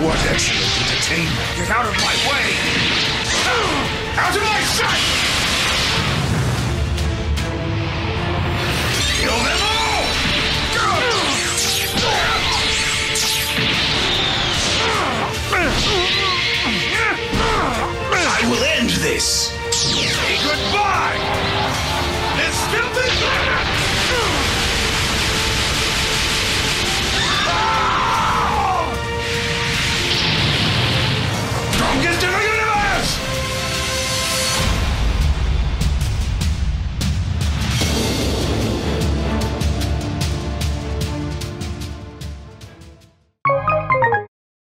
What excellent entertainment! Get out of my way! Out of my sight! Kill them all! I will end this!